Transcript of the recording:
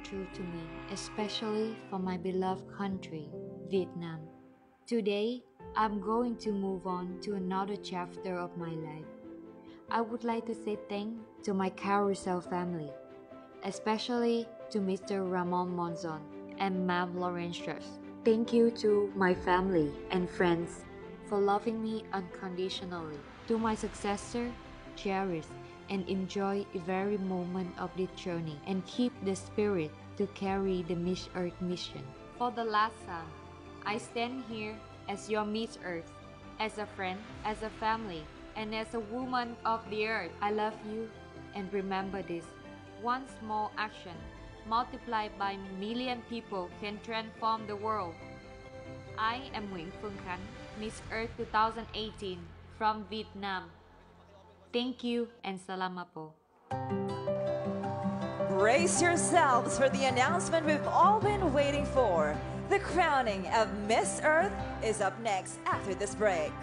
true to me, especially for my beloved country, Vietnam. Today, I'm going to move on to another chapter of my life. I would like to say thank to my Carousel family, especially to Mr. Ramon Monzon and Mam Laurentius. Thank you to my family and friends for loving me unconditionally. To my successor, cherish and enjoy every moment of the journey and keep the spirit to carry the Miss Earth mission. For the last time, I stand here as your Miss Earth, as a friend, as a family, and as a woman of the earth. I love you and remember this. One small action multiplied by million people can transform the world. I am Nguyễn Phương Khánh, Miss Earth 2018 from Vietnam. Thank you and salamat po. Brace yourselves for the announcement we've all been waiting for. The crowning of Miss Earth is up next after this break.